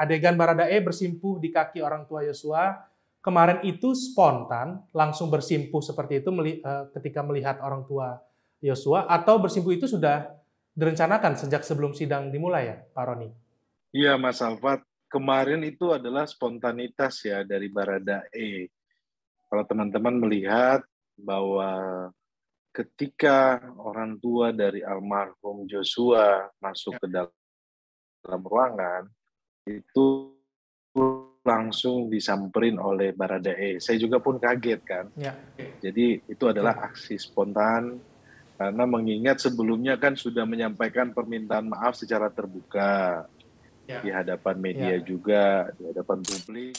adegan Baradae bersimpuh di kaki orang tua Yosua kemarin itu spontan langsung bersimpuh seperti itu eh, ketika melihat orang tua Yosua atau bersimpuh itu sudah direncanakan sejak sebelum sidang dimulai ya Pak Roni? Iya Mas Alfat, kemarin itu adalah spontanitas ya dari Baradae. Kalau teman-teman melihat bahwa ketika orang tua dari almarhum Joshua masuk ke dalam, dalam ruangan, itu langsung disamperin oleh Baradae. Saya juga pun kaget kan. Ya. Jadi itu adalah aksi spontan karena mengingat sebelumnya kan sudah menyampaikan permintaan maaf secara terbuka ya. di hadapan media ya. juga, di hadapan publik.